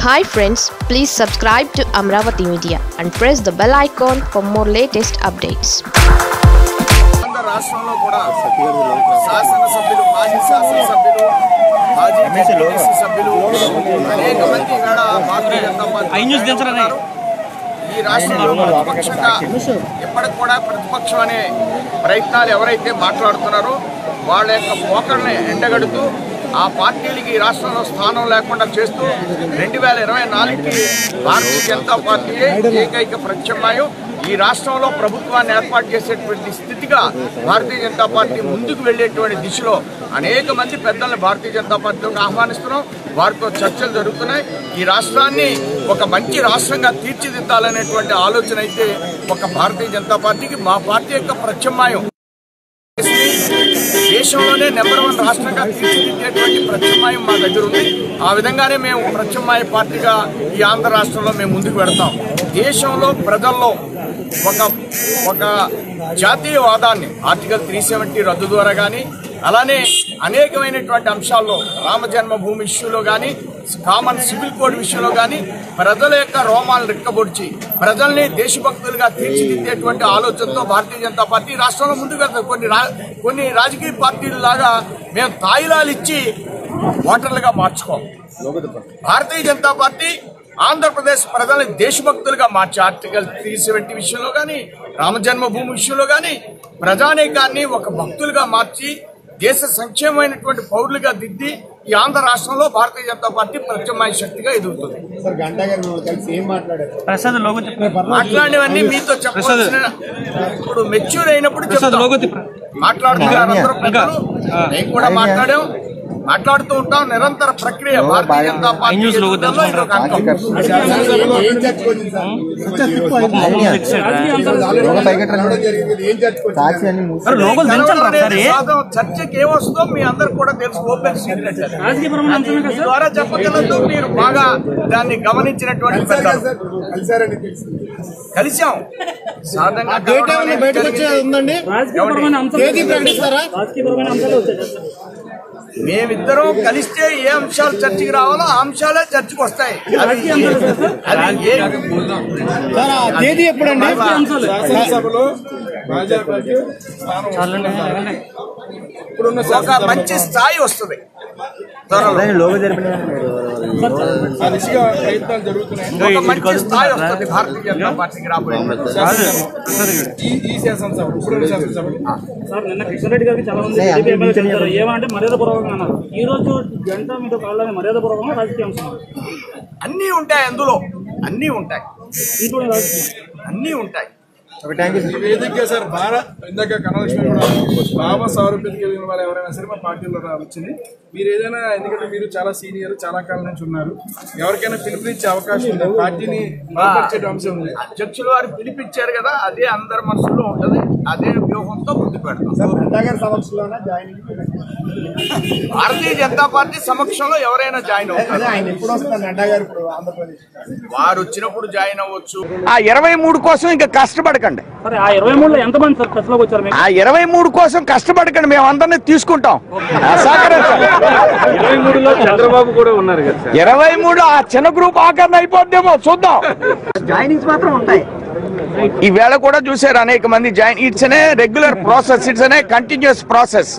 Hi friends please subscribe to Amaravati media and press the bell icon for more latest updates Andhra రాష్ట్రంలో కూడా శాసనసభ్యులు మాజీ శాసనసభ్యులు మాజీ సభ్యులు అనేక మంది ఇక్కడ భారతీయ జనతా పార్టీ ఉన్నారు. ఈ రాష్ట్రంలో ప్రతిపక్షంగా ఇప్పటికి కూడా ప్రతిపక్షం అనే ప్రయత్నాలు ఎవరైతే మాట్లాడుతున్నారో వాళ్ళ యొక్క పోకడని ఎండగడుతూ ఆ పార్టీలకి ఈ రాష్ట్రంలో స్థానం లేకుండా చేస్తూ రెండు వేల ఇరవై నాలుగుకి భారతీయ జనతా పార్టీ ఏకైక ప్రత్యామ్నాయం. ఈ రాష్ట్రంలో ప్రభుత్వాన్ని ఏర్పాటు చేసేటువంటి స్థితిగా భారతీయ జనతా పార్టీ ముందుకు వెళ్ళేటువంటి దిశలో అనేక మంది పెద్దల్ని భారతీయ జనతా పార్టీలోకి ఆహ్వానిస్తున్నాం. వారితో చర్చలు జరుగుతున్నాయి. ఈ రాష్ట్రాన్ని ఒక మంచి రాష్ట్రంగా తీర్చిదిద్దాలనేటువంటి ఆలోచన అయితే ఒక భారతీయ జనతా పార్టీకి మా పార్టీ యొక్క ప్రత్యామ్నాయం దేశంలోనే నెంబర్ వన్ రాష్ట్రంగా తీర్చిదిద్దేటువంటి ప్రత్యామ్నాయం మా దగ్గర ఉంది. ఆ విధంగానే మేము ప్రత్యామ్నాయ పార్టీగా ఈ ఆంధ్ర రాష్ట్రంలో మేము ముందుకు పెడతాం దేశంలో ప్రజల్లో ఒక ఒక జాతీయవాదాన్ని ఆర్టికల్ త్రీ సెవెంటీ రద్దు ద్వారా కానీ అలానే అనేకమైనటువంటి అంశాల్లో రామజన్మభూమి ఇష్యూలో కానీ కామన్ సివిల్ కోడ్ విషయంలో కానీ ప్రజల యొక్క రోమాలను రిక్కబొడిచి ప్రజల్ని దేశభక్తులుగా తీర్చిదిద్దేటువంటి ఆలోచనతో భారతీయ జనతా పార్టీ రాష్ట్రంలో ముందుకు వెళ్తాం కొన్ని రా- కొన్ని రాజకీయ పార్టీలలాగా మేము తాయిలాలు ఇచ్చి ఓటర్లుగా మార్చుకోం భారతీయ జనతా పార్టీ ఆంధ్రప్రదేశ్ ప్రజల్ని దేశభక్తులుగా మార్చి ఆర్టికల్ త్రీ సెవెంటీ విషయంలో కానీ రామజన్మభూమి విషయంలో కానీ ప్రజానీకాన్ని ఒక భక్తులుగా మార్చి దేశ సంక్షేమమైనటువంటి పౌరులుగా దిద్ది ఈ ఆంధ్ర రాష్ట్రంలో భారతీయ జనతా పార్టీ ప్రత్యామ్నాయ శక్తిగా ఎదుగుతుంది. మాట్లాడినవన్నీ మీతో చెప్పాల్సిన ఇప్పుడు మెచ్యూర్ అయినప్పుడు. మాట్లాడుతున్నారు. మేము కూడా మాట్లాడాం మాట్లాడుతూ ఉంటాం. నిరంతర ప్రక్రియ భారతీయ జనతా పార్టీ చర్చకి ఏమొస్తుందో మీ అందరు కూడా తెలుసు. ఓపెన్ సీక్రెట్ ద్వారా చెప్పగలదు. మీరు బాగా దాన్ని గమనించినటువంటి కలిసాం వచ్చేది ఉందండి? ప్రకటిస్తారా? మేమిద్దరం కలిస్తే ఏ అంశాలు చర్చకి రావాలో ఆ అంశాలే చర్చకి వస్తాయి. తేదీ ఎప్పుడండి? శాసనసభలో ఒక మంచి స్థాయి వస్తుంది. త్వరలో. సార్ నిన్న కిషన్ రెడ్డి గారికి చాలా మంది ఏమంటే మర్యాద పూర్వకంగా అన్నారు. ఈ రోజు గంట మీతో కాళ్ళని మర్యాద పూర్వకంగా రాజకీయ అంశం అన్నీ ఉంటాయి అందులో. అన్నీ ఉంటాయి. అన్నీ ఉంటాయి. వేదికగా సార్ భారత్ ఇందాక కనలక్ష్మి కూడా బాబా సారూప్యతకి వెళ్ళిన వాళ్ళు ఎవరైనా సరే మా పార్టీలో వచ్చింది. మీరు ఏదైనా ఎందుకంటే మీరు చాలా సీనియర్ చాలా కాలం నుంచి ఉన్నారు. ఎవరికైనా పిలుపునిచ్చే అవకాశం ఉంది? పార్టీని బలపరిచే అంశం ఉంది? అధ్యక్షులు వారు పిలిపించారు కదా అదే అందరి మనసులో ఉంటది అదే వ్యూహంతో ముందుకు పెడతాం. భారతీయ జనతా పార్టీ సమక్షంలో ఎవరైనా జాయిన్ అవుతారు. వారు వచ్చినప్పుడు జాయిన్ అవ్వచ్చు. ఆ ఇరవై మూడు కోసం ఇంకా కష్టపడకండి సరే ఆ ఇరవై మూడు కోసం కష్టపడకండి మేము అందరినీ తీసుకుంటాం. చంద్రబాబు కూడా ఉన్నారు కదా సార్. ఇరవై మూడు ఆ చిన్న గ్రూప్ ఆకరణ అయిపోద్దేమో చూద్దాం. జాయినింగ్స్ మాత్రం ఉంటాయి. ఈ వేళ కూడా చూశారు అనేక మంది జాయిన్. ఇట్స్ అనే రెగ్యులర్ ప్రాసెస్ ఇట్స్ అనే కంటిన్యూస్ ప్రాసెస్